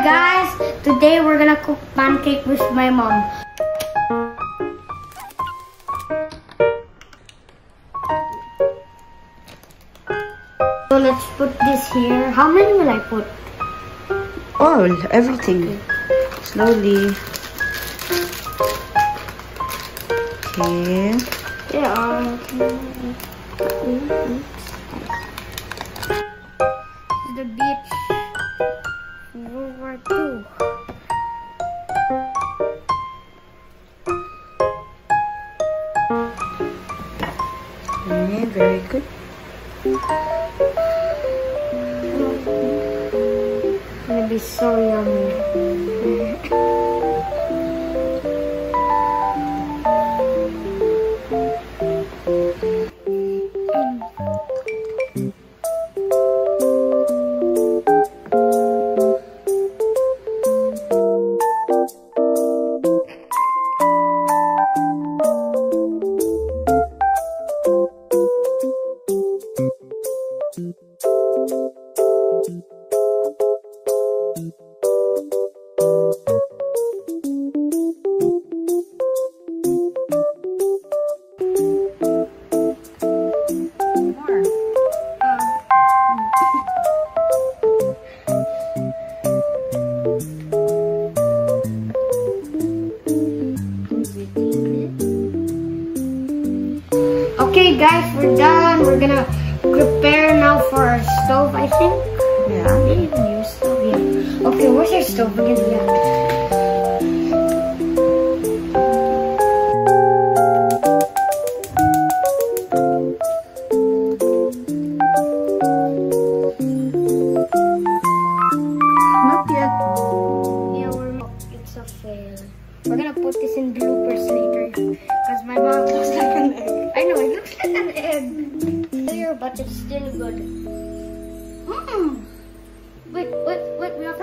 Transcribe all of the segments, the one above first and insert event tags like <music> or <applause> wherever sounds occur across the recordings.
Hi guys! Today we're gonna cook pancake with my mom. So let's put this here. How many will I put? All, everything. Slowly. Okay. Yeah. Um, the beach. World War II. Very good. Gonna be so yummy. We're gonna prepare now for our stove, I think. Yeah. Maybe your stove, yeah. Okay, where's your stove again? Yeah. Mm. Wait, wait, wait, we have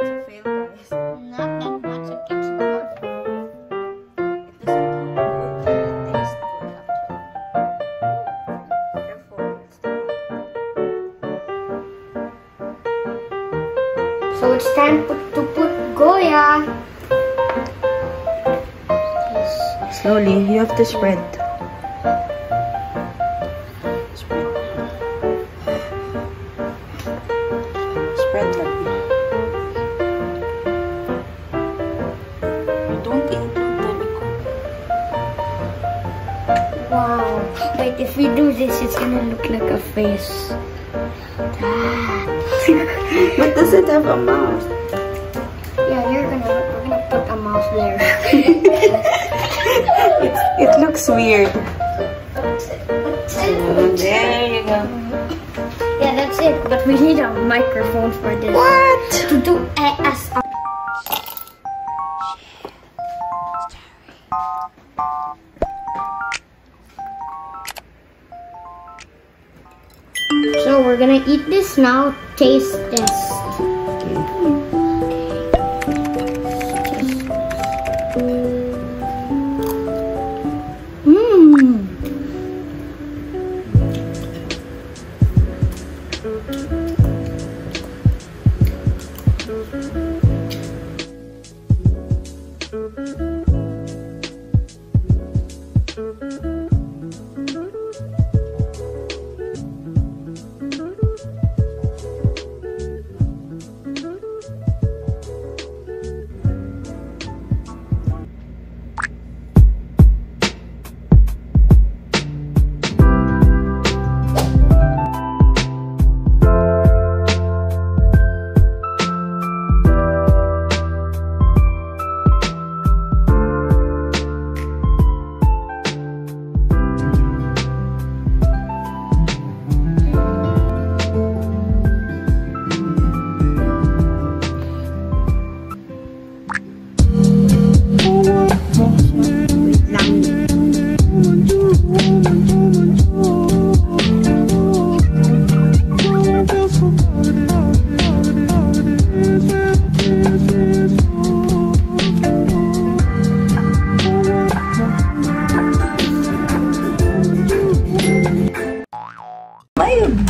It's a fail, guys. not that much. It keeps going. It doesn't taste good, actually. Therefore, it's the So it's time to put Goya. Slowly, you have to spread. Spread. Spread like that. You don't include the liquid. Wow. Wait, if we do this, it's gonna look like a face. <laughs> But does it have a mouth? Yeah, you're gonna, we're gonna put a mouse there. <laughs> It, it looks weird. So, there you go. Yeah, that's it. But we need a microphone for this. What? To do ASMR. So we're gonna eat this now. Taste test.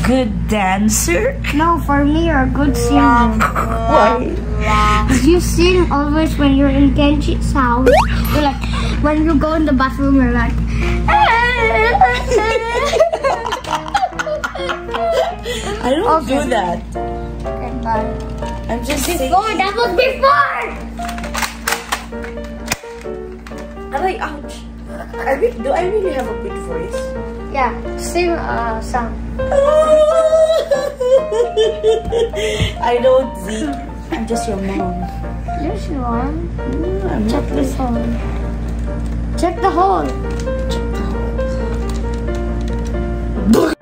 Good dancer? No, for me, you're a good singer. <laughs> Why? You sing always when you're in Kenji's house. You're like, when you go in the bathroom, you're like, <laughs> I don't Okay. do that. Okay, bye. I'm just saying. Before, that was before! Aray, ouch. I re- do I really have a good voice? Yeah, sing a song. <laughs> I don't, Zeke. I'm just your mom. Yes, you are. No, I'm Check this hole. Check the hole. Just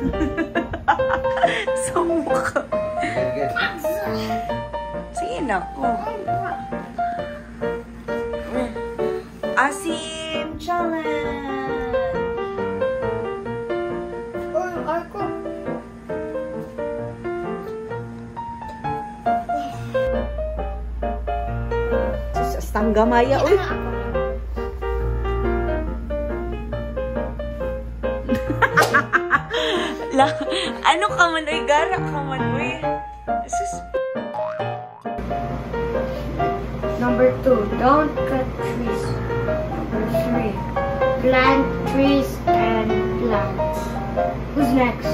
<laughs> Sa mukha. Sige na ko. Asim challenge. Oh, Arko. Sus, tangga maya. Uy. La, ano ka man? Uy, gara ka man. Uy. Sus. Number two, don't cut trees. Number three, plant trees and plants. Who's next?